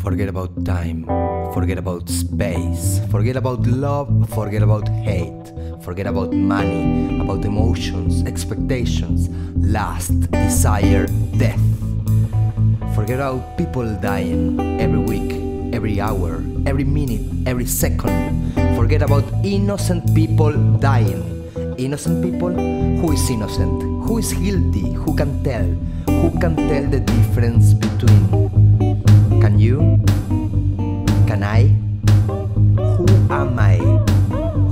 Forget about time. Forget about space. Forget about love. Forget about hate. Forget about money. About emotions, expectations, lust, desire, death. Forget about people dying every week, every hour, every minute, every second. Forget about innocent people dying. Innocent people? Who is innocent? Who is guilty? Who can tell? Who can tell the difference between? Can you? Can I? Who am I?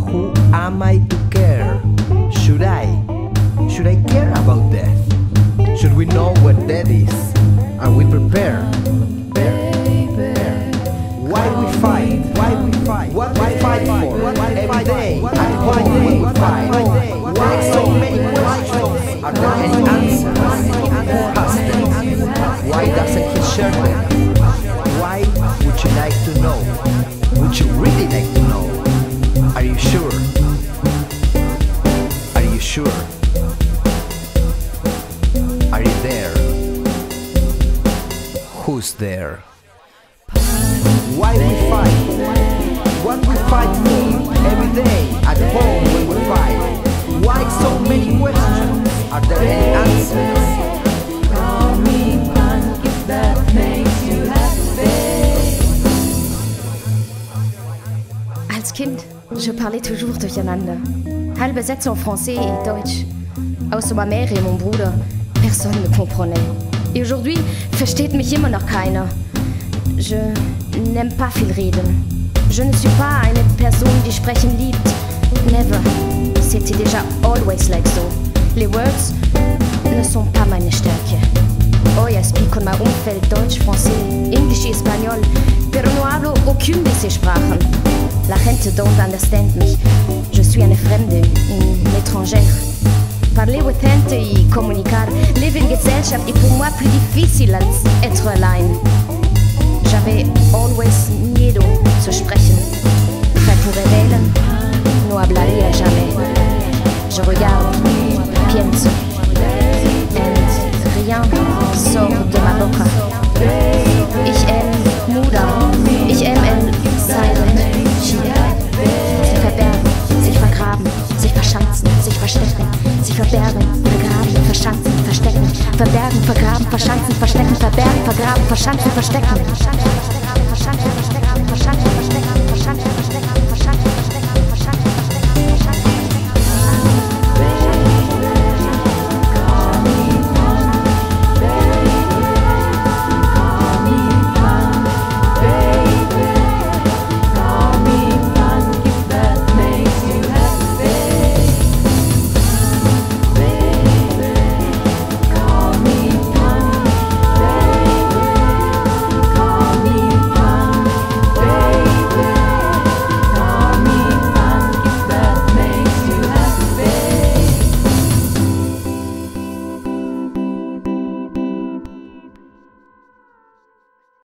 Who am I to care? Should I? Should I care about death? Should we know what death is? Are we prepared? Prepared. Why we fight? Why we fight? What we fight for? Every day. And why we fight? Like to know? Would you really like to know? Are you sure? Are you sure? Are you there? Who's there? Why we fight? What we fight for every day at home je parlais toujours durcheinander. Halbe Sätze en français et deutsch. Außer ma mère et mon Bruder, personne ne comprenait. Et aujourd'hui, versteht mich immer noch keiner. Je n'aime pas viel reden. Je ne suis pas eine Person, die sprechen liebt. Never. C'était déjà always like so. Les words ne sont pas meine Stärke. Hoy speak con ma umfeld Deutsch, Français, English y Español, pero no hablo aucune de ces sprachen. La gente don't understand me. Je suis une fremde, une étrangère. Parler with gente y comunicar, live in Gesellschaft est pour moi plus difficile als être allein. J'avais always miedo zu sprechen. Prêt pour révéler, no jamais. Je regarde, pienso, and rien sort de ma boca. verbergen, vergraben, verschanzen, verstecken, verbergen, vergraben, verschanzen, verstecken, verbergen, vergraben, verschanzen, verstecken, verschanzen, verstecken, verschanzen, verstecken, verschanzen, verstecken, verschanzen, verstecken, verschanzen, verstecken, verschanzen, verstecken, verschanzen,